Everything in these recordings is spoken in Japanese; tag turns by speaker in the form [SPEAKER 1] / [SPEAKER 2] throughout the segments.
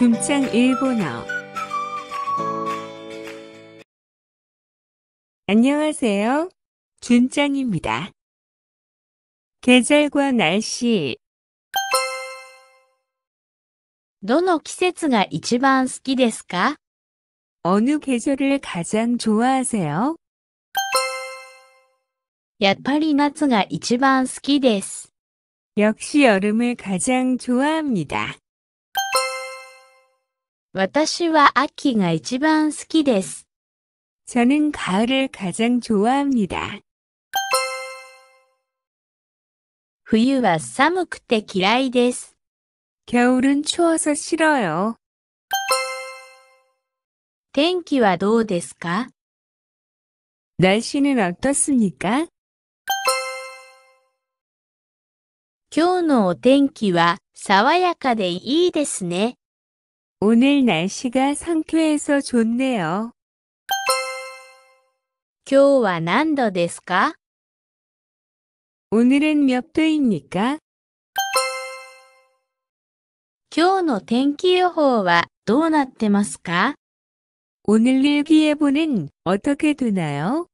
[SPEAKER 1] 줌짱 일본어 안녕하세요. 준짱입니다. 계절과 날씨
[SPEAKER 2] どの季節が一番好きですか
[SPEAKER 1] 어느 계절을 가장 좋아하세요?
[SPEAKER 2] やっぱり夏が一番好きです。
[SPEAKER 1] 역시 여름을 가장 좋아합니다.
[SPEAKER 2] 私は秋が一番好きです。
[SPEAKER 1] 저는 가을을 가장 좋아합니다.
[SPEAKER 2] 冬は寒くて嫌いです。
[SPEAKER 1] 겨울은 추워서 싫어요.
[SPEAKER 2] 天気はどうですか
[SPEAKER 1] 날씨는 어떻습니까?
[SPEAKER 2] 今日のお天気は爽やかでいいですね。
[SPEAKER 1] 오늘 날씨가 상쾌해서 좋네요.
[SPEAKER 2] 今日は何度ですか
[SPEAKER 1] 오늘은 몇 도입니까?
[SPEAKER 2] 今日の天気予報はどうなってますか
[SPEAKER 1] 오늘 일기예보는 어떻게 되나요?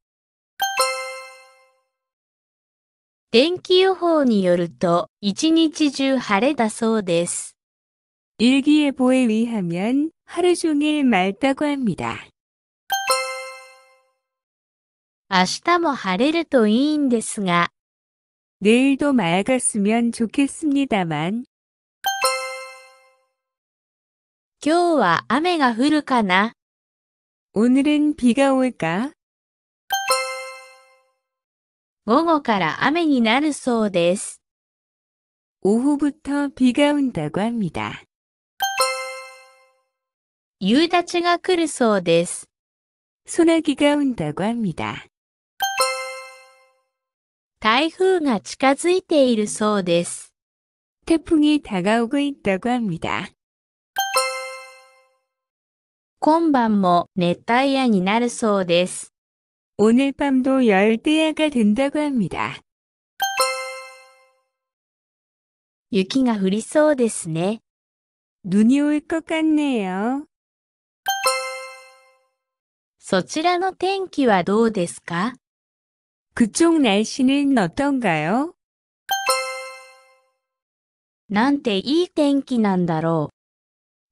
[SPEAKER 2] 天気予報によると一日中晴れだそうです。
[SPEAKER 1] 일기예보에 의하면 하루 종일 맑다고 합니다.
[SPEAKER 2] 明日も晴れるといいんですが、
[SPEAKER 1] 내일도 맑았으면 좋겠습니다만
[SPEAKER 2] 今日は雨が降るかな
[SPEAKER 1] 오늘은 비가 올까?
[SPEAKER 2] 午後から雨になるそうです。
[SPEAKER 1] 오후부터 비가 온다고 합니다.
[SPEAKER 2] 夕立が来るそうです。
[SPEAKER 1] 소나기가 온다고 합니다.
[SPEAKER 2] 台風が近づいているそうです。
[SPEAKER 1] 태풍이 다가오고 있다고 합니다.
[SPEAKER 2] 今晩も熱帯夜になるそうです。
[SPEAKER 1] 오늘 밤도 열대야가 된다고 합니다.
[SPEAKER 2] 雪が降りそうですね。
[SPEAKER 1] 눈이 올 것 같네요.
[SPEAKER 2] そちらの天気はどうですか
[SPEAKER 1] 그쪽 날씨는 어떤가요?
[SPEAKER 2] なんていい天気なんだろ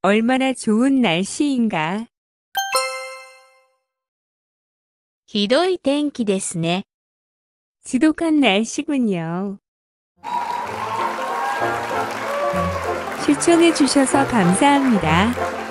[SPEAKER 1] 얼마나 좋은 날씨인가?
[SPEAKER 2] う。ひどい天気ですね。
[SPEAKER 1] 지독한 날씨군요. 시청해주셔서 감사합니다.